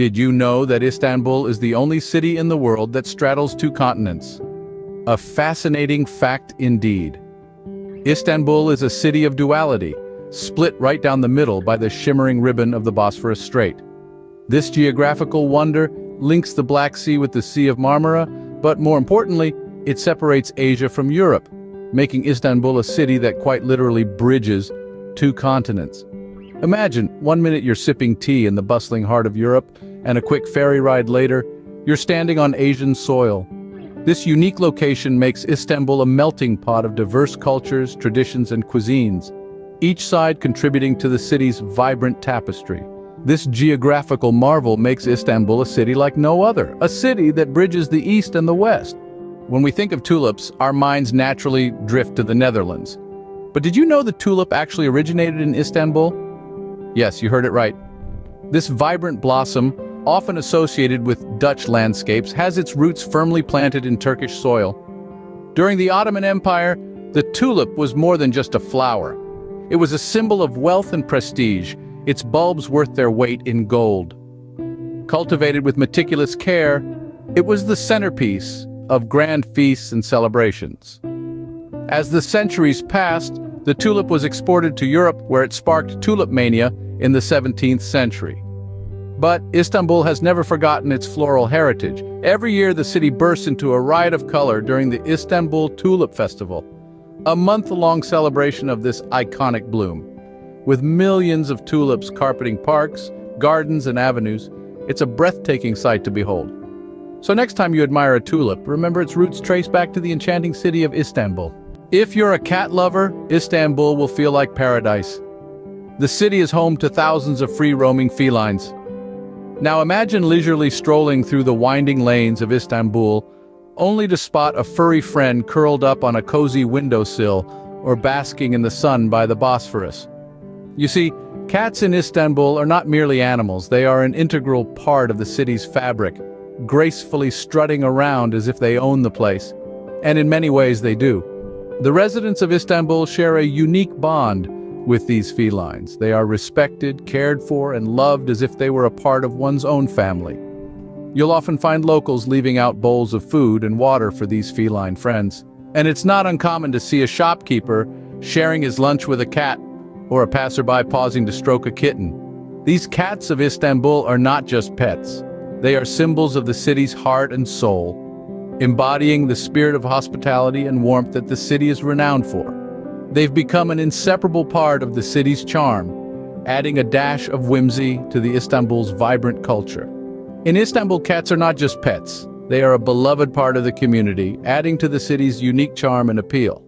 Did you know that Istanbul is the only city in the world that straddles two continents? A fascinating fact indeed. Istanbul is a city of duality, split right down the middle by the shimmering ribbon of the Bosphorus Strait. This geographical wonder links the Black Sea with the Sea of Marmara, but more importantly, it separates Asia from Europe, making Istanbul a city that quite literally bridges two continents. Imagine, one minute you're sipping tea in the bustling heart of Europe, and a quick ferry ride later, you're standing on Asian soil. This unique location makes Istanbul a melting pot of diverse cultures, traditions, and cuisines, each side contributing to the city's vibrant tapestry. This geographical marvel makes Istanbul a city like no other, a city that bridges the East and the West. When we think of tulips, our minds naturally drift to the Netherlands. But did you know the tulip actually originated in Istanbul? Yes, you heard it right. This vibrant blossom, often associated with Dutch landscapes, has its roots firmly planted in Turkish soil. During the Ottoman Empire, the tulip was more than just a flower. It was a symbol of wealth and prestige, its bulbs worth their weight in gold. Cultivated with meticulous care, it was the centerpiece of grand feasts and celebrations. As the centuries passed, the tulip was exported to Europe where it sparked tulip mania in the 17th century. But Istanbul has never forgotten its floral heritage. Every year the city bursts into a riot of color during the Istanbul Tulip Festival, a month-long celebration of this iconic bloom. With millions of tulips carpeting parks, gardens, and avenues, it's a breathtaking sight to behold. So next time you admire a tulip, remember its roots trace back to the enchanting city of Istanbul. If you're a cat lover, Istanbul will feel like paradise. The city is home to thousands of free-roaming felines. Now imagine leisurely strolling through the winding lanes of Istanbul, only to spot a furry friend curled up on a cozy windowsill or basking in the sun by the Bosphorus. You see, cats in Istanbul are not merely animals, they are an integral part of the city's fabric, gracefully strutting around as if they own the place. And in many ways they do. The residents of Istanbul share a unique bond with these felines. They are respected, cared for, and loved as if they were a part of one's own family. You'll often find locals leaving out bowls of food and water for these feline friends. And it's not uncommon to see a shopkeeper sharing his lunch with a cat or a passerby pausing to stroke a kitten. These cats of Istanbul are not just pets. They are symbols of the city's heart and soul, embodying the spirit of hospitality and warmth that the city is renowned for. They've become an inseparable part of the city's charm, adding a dash of whimsy to the Istanbul's vibrant culture. In Istanbul, cats are not just pets. They are a beloved part of the community, adding to the city's unique charm and appeal.